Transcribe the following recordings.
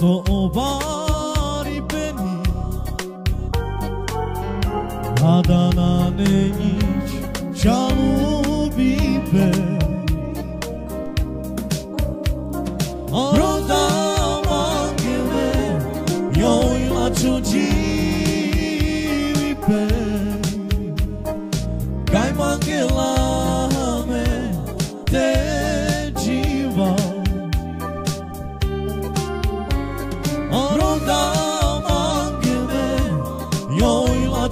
صعبانی بنی Adana neyik canı bibe Roda mangime yoyla çocuğu be Kaymakela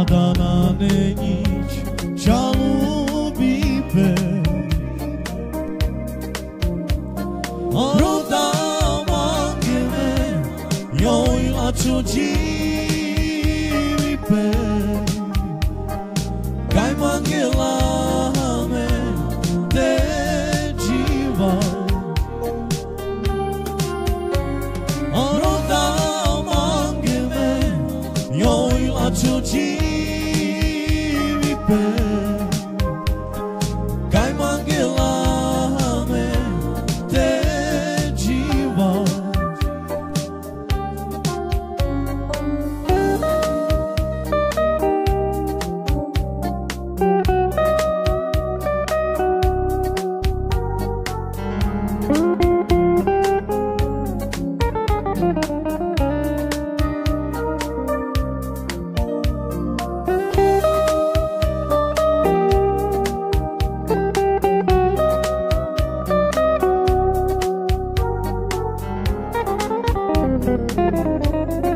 Adana nenić Çalubi be Roda mangeme Yoyla çucivi be Gaj mangela me Te jiva Roda mangeme Yoyla çucivi Música